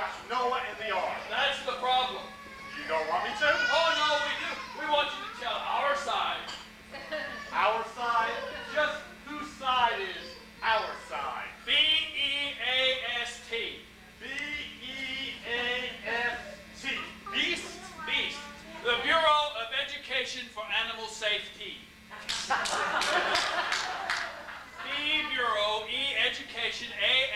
about Noah and the ark. That's the problem. You don't want me to? Oh, no, we do. We want you to tell our side. our side? Just whose side is our side? B-E-A-S-T. B-E-A-S-T. Beast? Beast. The Bureau of Education for Animal Safety. B-Bureau, E-Education, A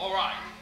All right.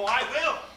Oh, I will.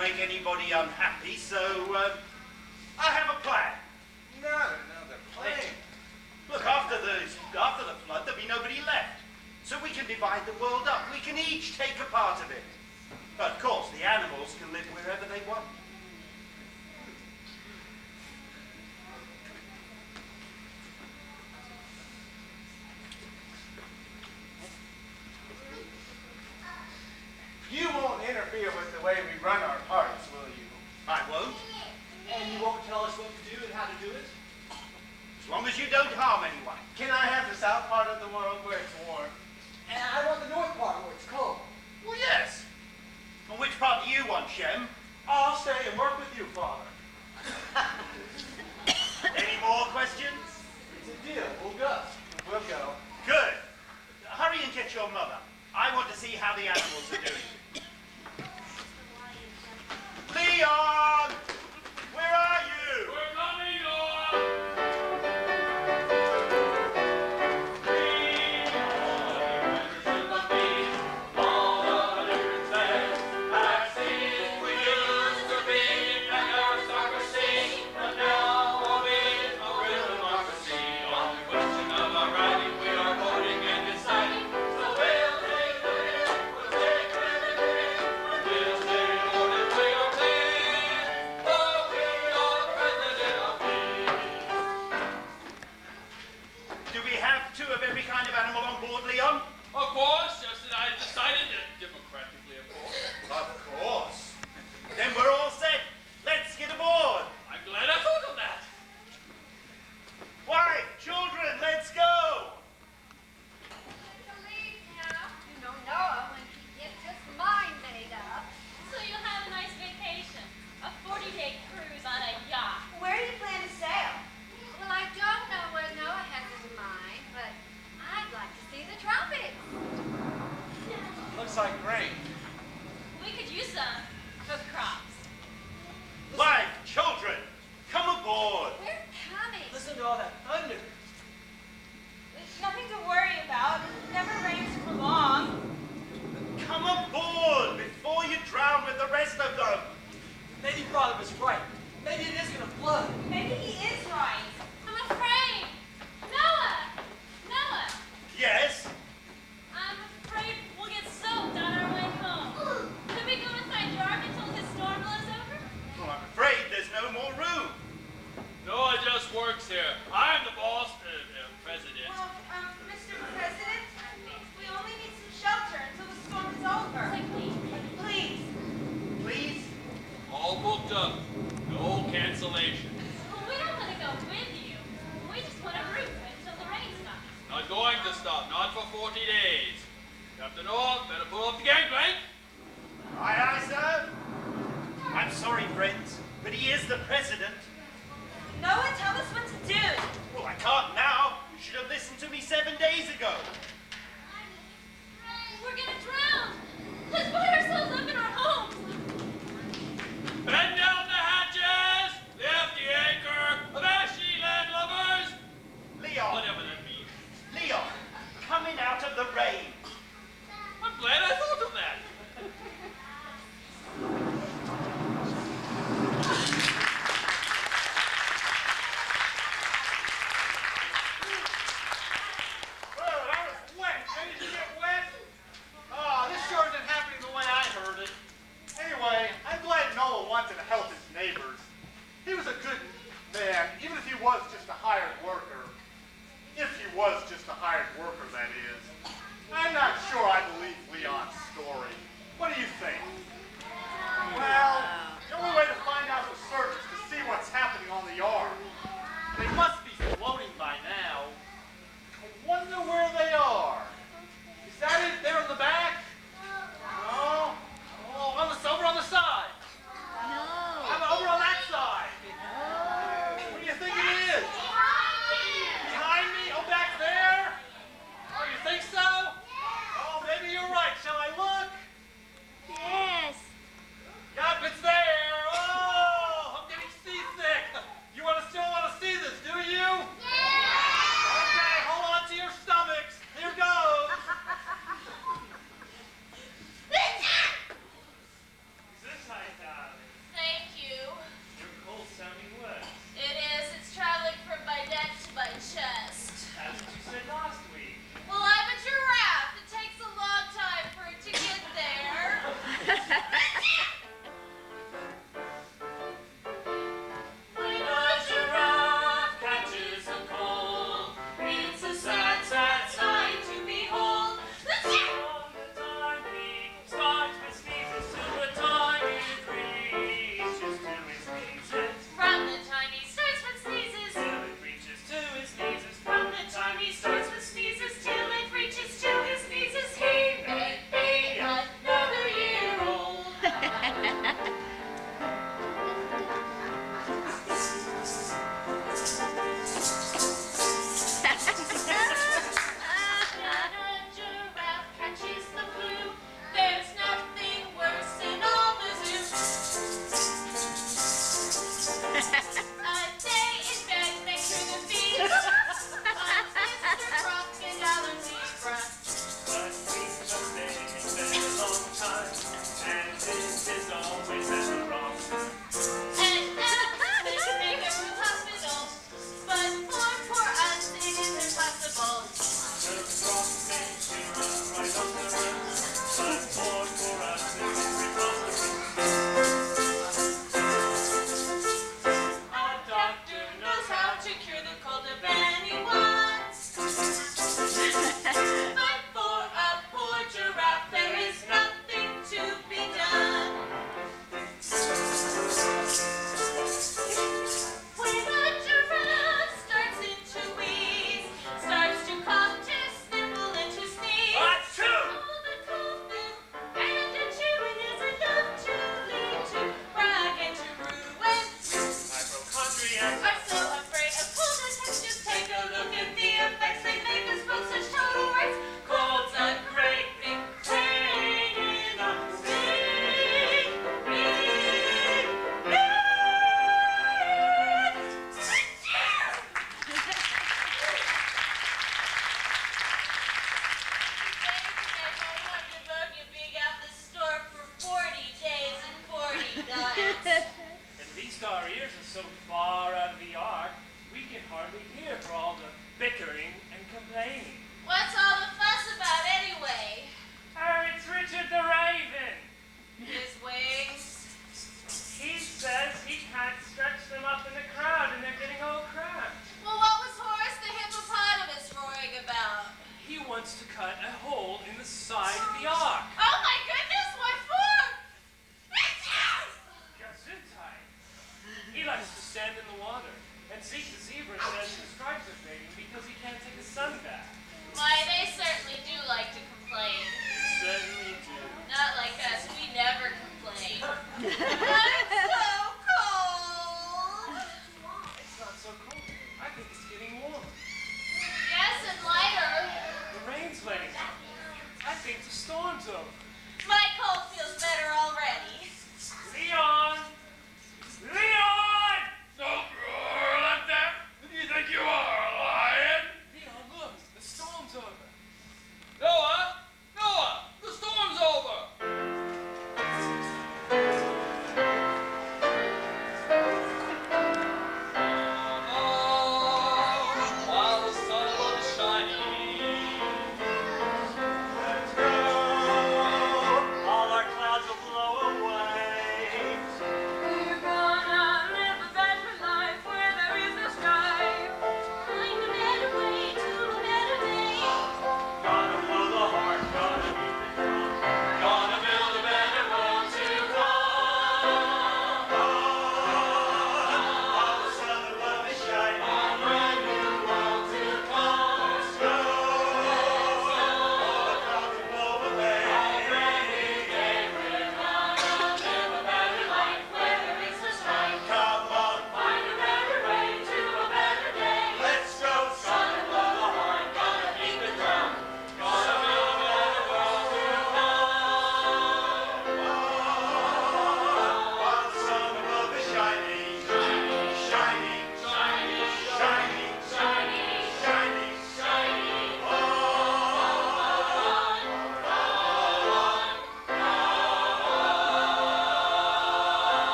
make anybody unhappy, so um, I have a plan. No, another plan. Look, after the, after the flood, there'll be nobody left. So we can divide the world up. We can each take a part of it. But of course, the animals can live wherever they want. You won't interfere with the way we run our long as you don't harm anyone. Can I have the south part of the world where it's warm? And I want the north part where it's cold. Well, yes. And which part do you want, Shem? I'll stay and work with you, Father. Any more questions? It's a deal. We'll go. We'll go. Good. Hurry and get your mother. I want to see how the animals are doing. Leon! Where are you?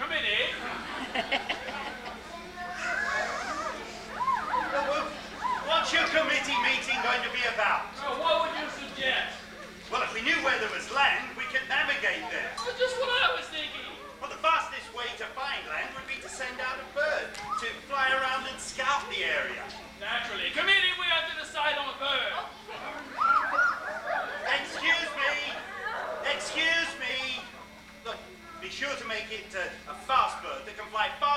committee. Eh? What's your committee meeting going to be about? Well, what would you suggest? Well, if we knew where there was land, we could navigate there. That's just what I was thinking. Well, the fastest way to find land would be to send out a bird to fly around and scout the area. Naturally. Committee, we have to decide on a bird. sure to make it uh, a fast bird that can fly fast.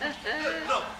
Não,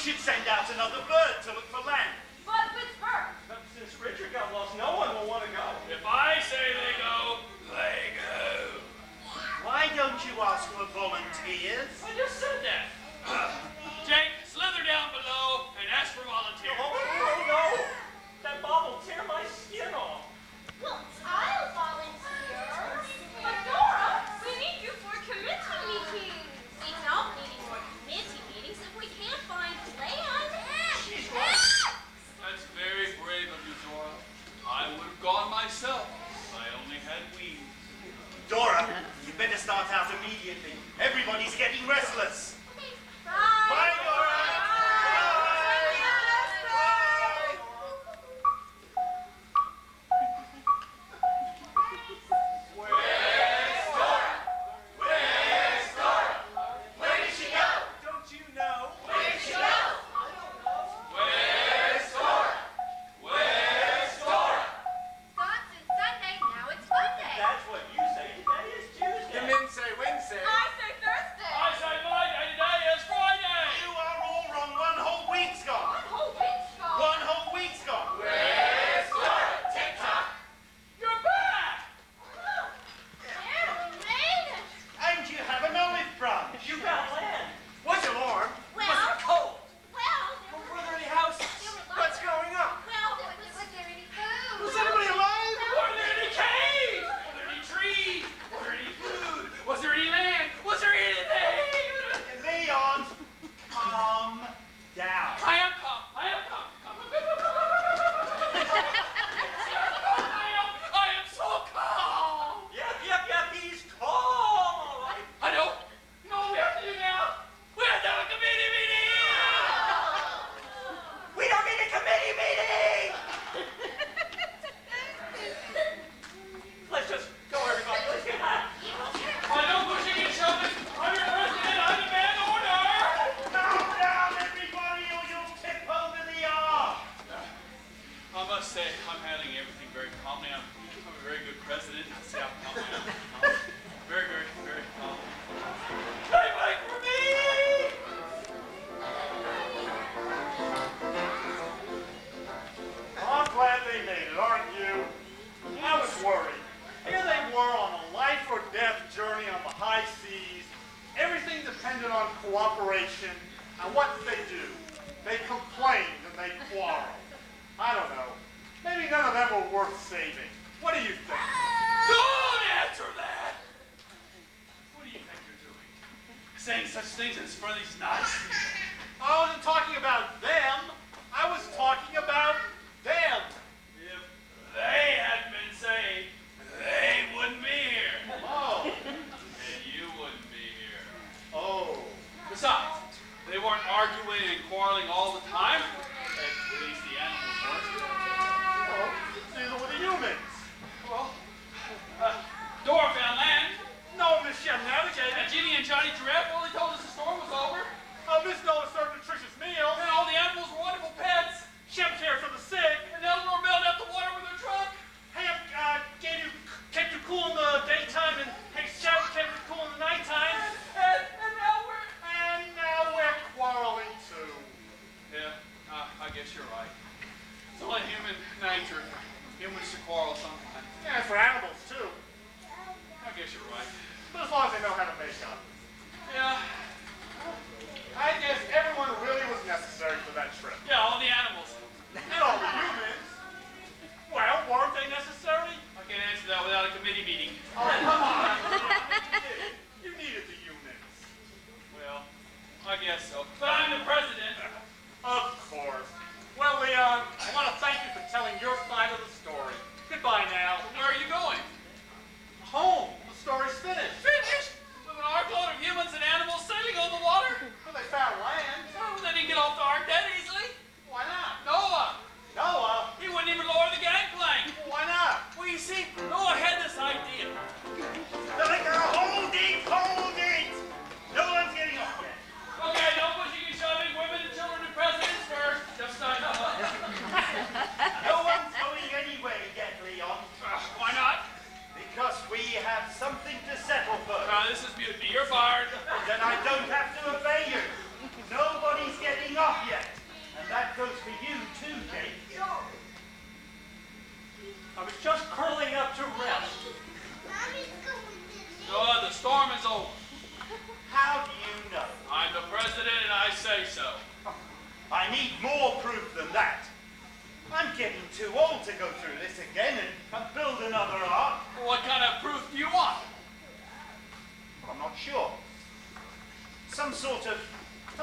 should send out another bird to look for land. But Pittsburgh. But since Richard got lost, no one will want to go. If I say they go, they go. Why don't you ask for volunteers? better start out immediately. Everybody's getting restless.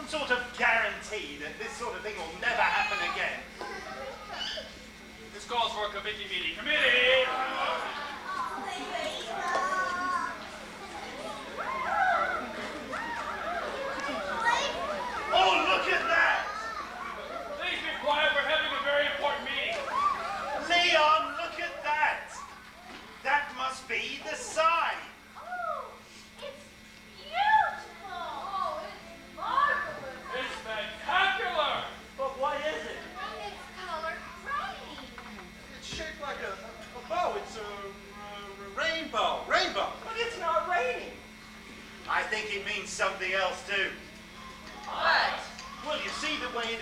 sort of guarantee that this sort of thing will never happen again. This calls for a committee meeting. Committee!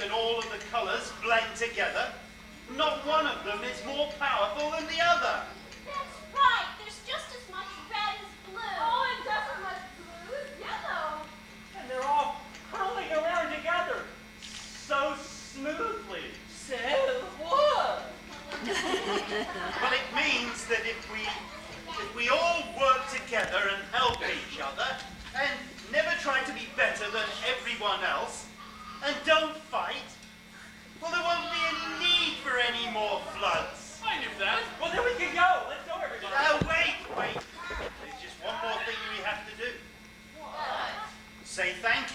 and all of the colours blend together, not one of them is more powerful than the other. That's right. There's just as much red as blue. Oh, and just as much blue as yellow. And they're all curling around together so smoothly. So what? but it means that if we if we all work together and help each other and never try to be better than everyone else and don't months. I knew that. Well, then we can go. Let's go, everybody. No, wait, wait. There's just one more thing we have to do. What? Say thank you.